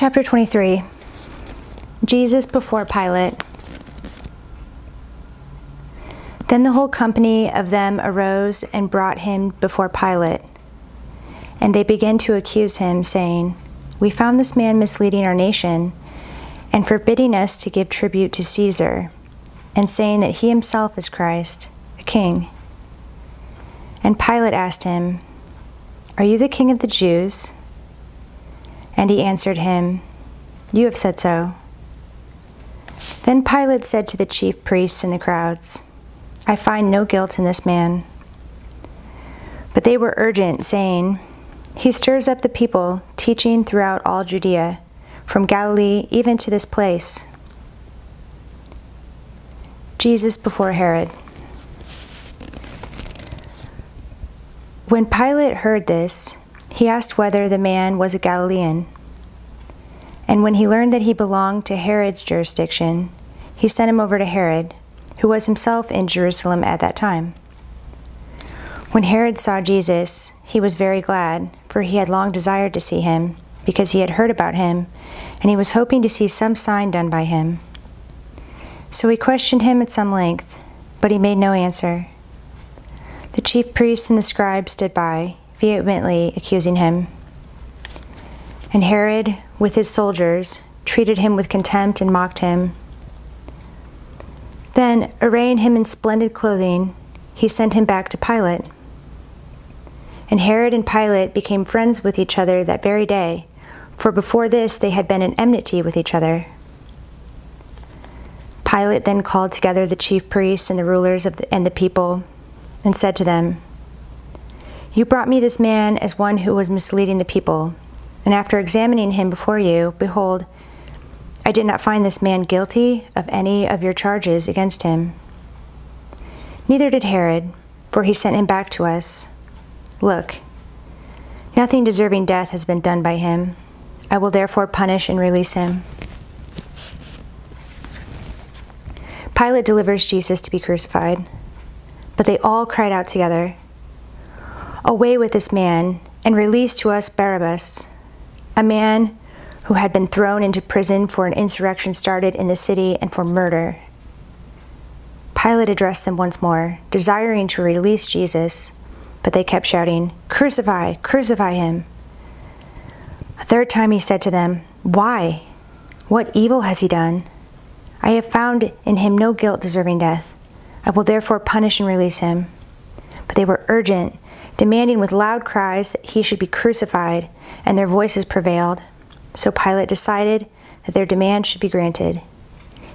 Chapter 23 Jesus before Pilate. Then the whole company of them arose and brought him before Pilate. And they began to accuse him, saying, We found this man misleading our nation and forbidding us to give tribute to Caesar, and saying that he himself is Christ, a king. And Pilate asked him, Are you the king of the Jews? And he answered him, You have said so. Then Pilate said to the chief priests and the crowds, I find no guilt in this man. But they were urgent, saying, He stirs up the people, teaching throughout all Judea, from Galilee even to this place. Jesus before Herod. When Pilate heard this, he asked whether the man was a Galilean. And when he learned that he belonged to Herod's jurisdiction, he sent him over to Herod, who was himself in Jerusalem at that time. When Herod saw Jesus, he was very glad, for he had long desired to see him, because he had heard about him, and he was hoping to see some sign done by him. So he questioned him at some length, but he made no answer. The chief priests and the scribes stood by, vehemently accusing him. And Herod, with his soldiers, treated him with contempt and mocked him. Then, arraying him in splendid clothing, he sent him back to Pilate. And Herod and Pilate became friends with each other that very day, for before this they had been in enmity with each other. Pilate then called together the chief priests and the rulers of the, and the people, and said to them, You brought me this man as one who was misleading the people, and after examining him before you, behold, I did not find this man guilty of any of your charges against him. Neither did Herod, for he sent him back to us. Look, nothing deserving death has been done by him. I will therefore punish and release him. Pilate delivers Jesus to be crucified, but they all cried out together, Away with this man, and release to us Barabbas, a man who had been thrown into prison for an insurrection started in the city and for murder. Pilate addressed them once more, desiring to release Jesus, but they kept shouting, Crucify, crucify him. A third time he said to them, Why? What evil has he done? I have found in him no guilt deserving death. I will therefore punish and release him. But they were urgent, demanding with loud cries that he should be crucified, and their voices prevailed. So Pilate decided that their demand should be granted.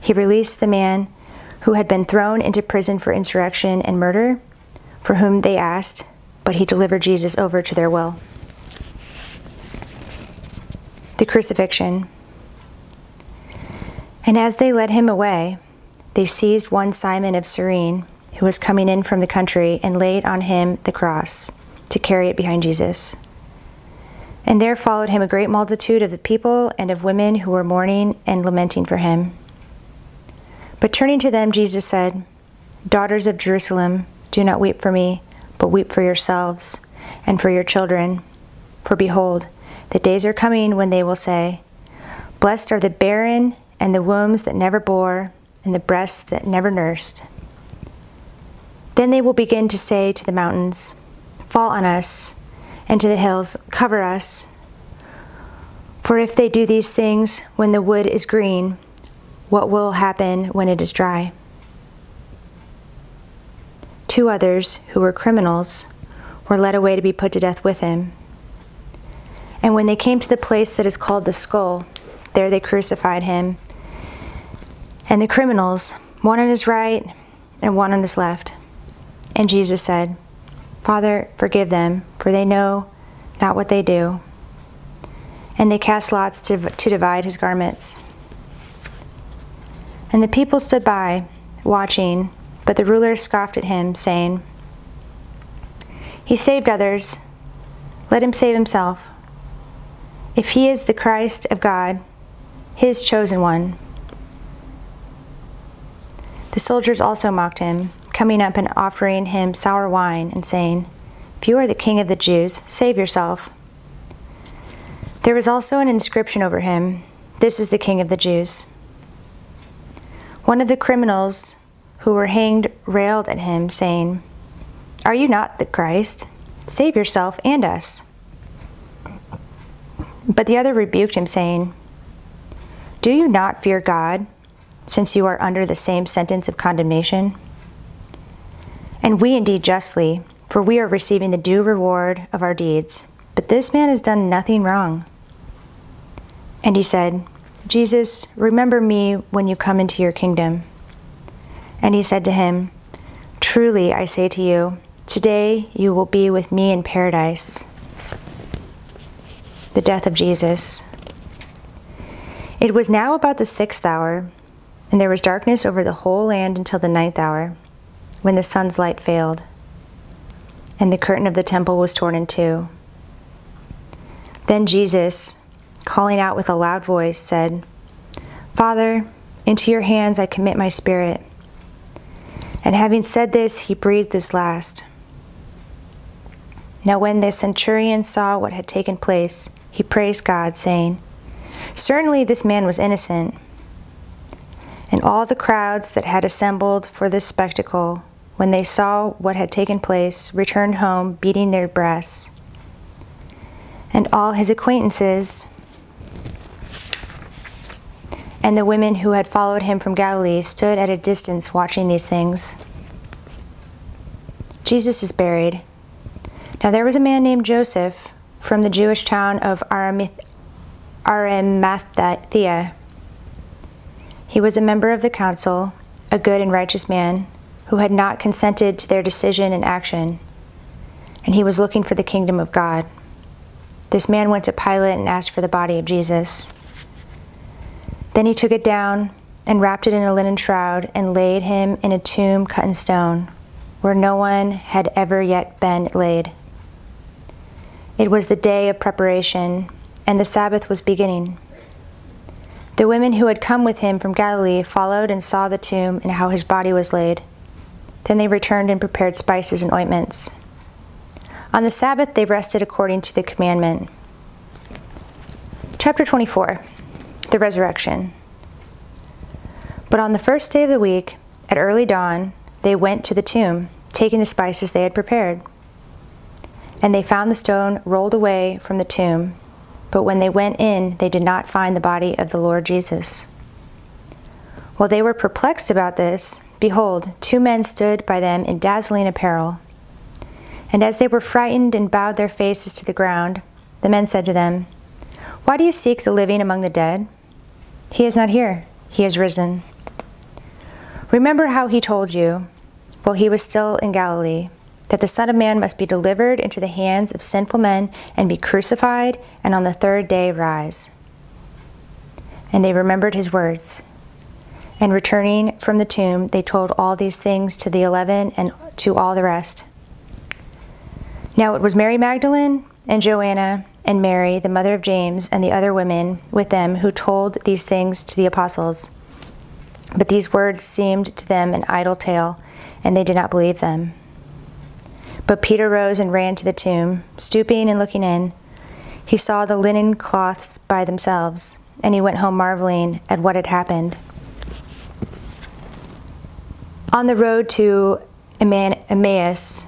He released the man who had been thrown into prison for insurrection and murder, for whom they asked, but he delivered Jesus over to their will. The crucifixion. And as they led him away, they seized one Simon of Cyrene, who was coming in from the country, and laid on him the cross to carry it behind Jesus. And there followed him a great multitude of the people and of women who were mourning and lamenting for him. But turning to them, Jesus said, Daughters of Jerusalem, do not weep for me, but weep for yourselves and for your children. For behold, the days are coming when they will say, Blessed are the barren and the wombs that never bore and the breasts that never nursed. Then they will begin to say to the mountains, Fall on us and to the hills, Cover us. For if they do these things when the wood is green, what will happen when it is dry? Two others, who were criminals, were led away to be put to death with him. And when they came to the place that is called the skull, there they crucified him. And the criminals, one on his right and one on his left. And Jesus said, Father, forgive them, for they know not what they do. And they cast lots to, to divide his garments. And the people stood by, watching, but the ruler scoffed at him, saying, He saved others, let him save himself. If he is the Christ of God, his chosen one. The soldiers also mocked him, coming up and offering him sour wine, and saying, if you are the king of the Jews, save yourself. There was also an inscription over him This is the King of the Jews. One of the criminals who were hanged railed at him, saying, Are you not the Christ? Save yourself and us. But the other rebuked him, saying, Do you not fear God, since you are under the same sentence of condemnation? And we indeed justly, for we are receiving the due reward of our deeds. But this man has done nothing wrong. And he said, Jesus, remember me when you come into your kingdom. And he said to him, Truly I say to you, today you will be with me in paradise. The death of Jesus. It was now about the sixth hour, and there was darkness over the whole land until the ninth hour, when the sun's light failed, and the curtain of the temple was torn in two. Then Jesus, calling out with a loud voice, said, Father, into your hands I commit my spirit. And having said this, he breathed his last. Now, when the centurion saw what had taken place, he praised God, saying, Certainly this man was innocent. And all the crowds that had assembled for this spectacle, when they saw what had taken place, returned home beating their breasts. And all his acquaintances and the women who had followed him from Galilee stood at a distance watching these things. Jesus is buried. Now there was a man named Joseph from the Jewish town of Arimathea. He was a member of the council, a good and righteous man, who had not consented to their decision and action, and he was looking for the kingdom of God. This man went to Pilate and asked for the body of Jesus. Then he took it down and wrapped it in a linen shroud and laid him in a tomb cut in stone, where no one had ever yet been laid. It was the day of preparation, and the Sabbath was beginning. The women who had come with him from Galilee followed and saw the tomb and how his body was laid. Then they returned and prepared spices and ointments. On the Sabbath they rested according to the commandment. Chapter 24 the resurrection. But on the first day of the week, at early dawn, they went to the tomb, taking the spices they had prepared. And they found the stone rolled away from the tomb. But when they went in, they did not find the body of the Lord Jesus. While they were perplexed about this, behold, two men stood by them in dazzling apparel. And as they were frightened and bowed their faces to the ground, the men said to them, Why do you seek the living among the dead? He is not here, he is risen. Remember how he told you, while he was still in Galilee, that the Son of Man must be delivered into the hands of sinful men and be crucified, and on the third day rise. And they remembered his words. And returning from the tomb, they told all these things to the eleven and to all the rest. Now it was Mary Magdalene and Joanna and Mary, the mother of James, and the other women with them who told these things to the apostles. But these words seemed to them an idle tale, and they did not believe them. But Peter rose and ran to the tomb. Stooping and looking in, he saw the linen cloths by themselves, and he went home marveling at what had happened. On the road to Emmaus,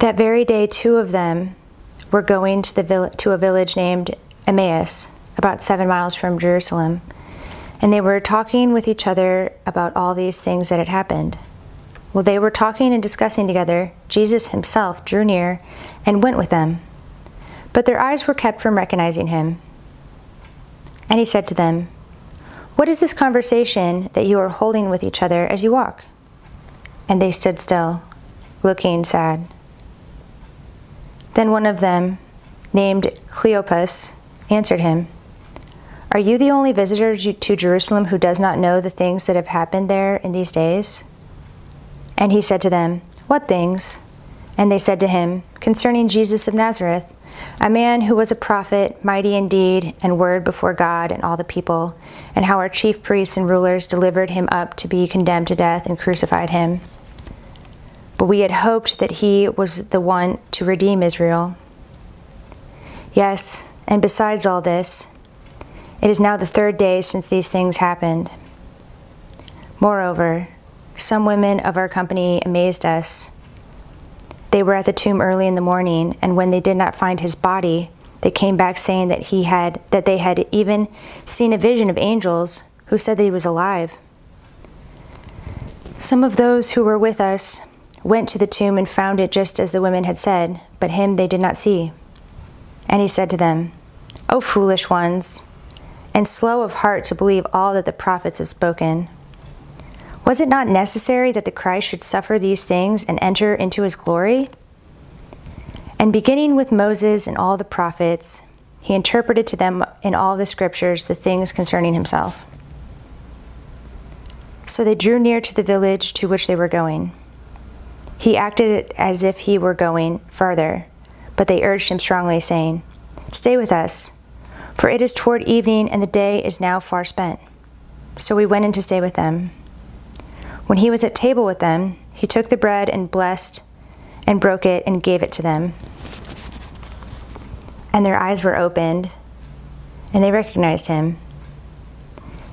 that very day, two of them were going to, the to a village named Emmaus, about seven miles from Jerusalem, and they were talking with each other about all these things that had happened. While they were talking and discussing together, Jesus himself drew near and went with them. But their eyes were kept from recognizing him. And he said to them, What is this conversation that you are holding with each other as you walk? And they stood still, looking sad. Then one of them, named Cleopas, answered him, Are you the only visitor to Jerusalem who does not know the things that have happened there in these days? And he said to them, What things? And they said to him, Concerning Jesus of Nazareth, a man who was a prophet, mighty in deed and word before God and all the people, and how our chief priests and rulers delivered him up to be condemned to death and crucified him but we had hoped that he was the one to redeem Israel. Yes, and besides all this, it is now the third day since these things happened. Moreover, some women of our company amazed us. They were at the tomb early in the morning, and when they did not find his body, they came back saying that he had that they had even seen a vision of angels who said that he was alive. Some of those who were with us went to the tomb and found it just as the women had said, but him they did not see. And he said to them, O foolish ones, and slow of heart to believe all that the prophets have spoken. Was it not necessary that the Christ should suffer these things and enter into his glory? And beginning with Moses and all the prophets, he interpreted to them in all the scriptures the things concerning himself. So they drew near to the village to which they were going. He acted as if he were going farther but they urged him strongly, saying, Stay with us, for it is toward evening, and the day is now far spent. So we went in to stay with them. When he was at table with them, he took the bread and blessed and broke it and gave it to them. And their eyes were opened, and they recognized him.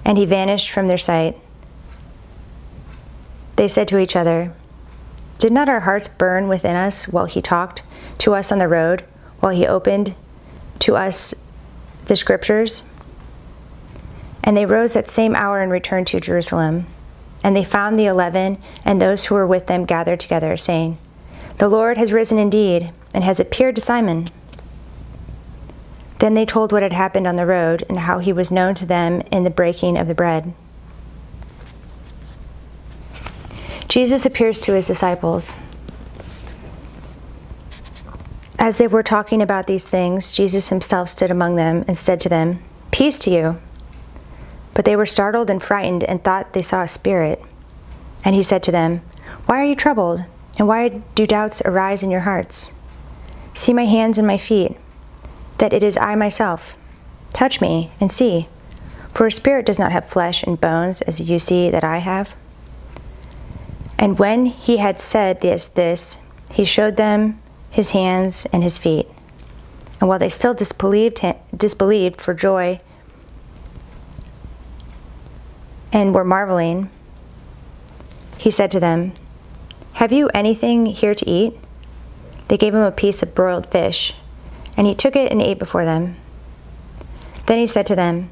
And he vanished from their sight. They said to each other, Did not our hearts burn within us while he talked to us on the road while he opened to us the scriptures. And they rose that same hour and returned to Jerusalem. And they found the eleven and those who were with them gathered together, saying, The Lord has risen indeed, and has appeared to Simon. Then they told what had happened on the road, and how he was known to them in the breaking of the bread. Jesus appears to his disciples. As they were talking about these things, Jesus himself stood among them and said to them, Peace to you. But they were startled and frightened and thought they saw a spirit. And he said to them, Why are you troubled? And why do doubts arise in your hearts? See my hands and my feet, that it is I myself. Touch me and see, for a spirit does not have flesh and bones as you see that I have. And when he had said this, this he showed them his hands and his feet. And while they still disbelieved, him, disbelieved for joy and were marveling, he said to them, Have you anything here to eat? They gave him a piece of broiled fish, and he took it and ate before them. Then he said to them,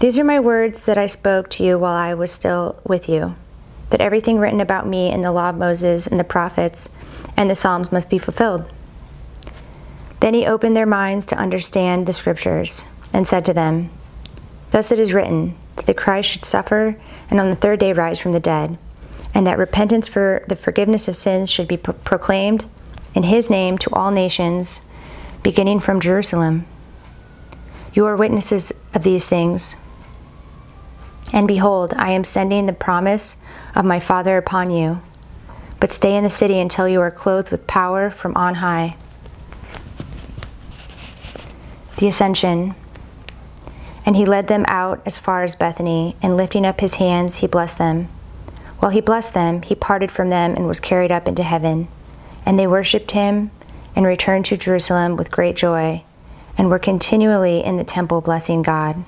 These are my words that I spoke to you while I was still with you, that everything written about me in the law of Moses and the prophets and the Psalms must be fulfilled. Then he opened their minds to understand the scriptures and said to them, Thus it is written that the Christ should suffer and on the third day rise from the dead, and that repentance for the forgiveness of sins should be pro- proclaimed in his name to all nations, beginning from Jerusalem. You are witnesses of these things. And behold, I am sending the promise of my Father upon you. But stay in the city until you are clothed with power from on high the ascension. And he led them out as far as Bethany, and lifting up his hands, he blessed them. While he blessed them, he parted from them and was carried up into heaven. And they worshipped him and returned to Jerusalem with great joy, and were continually in the temple blessing God.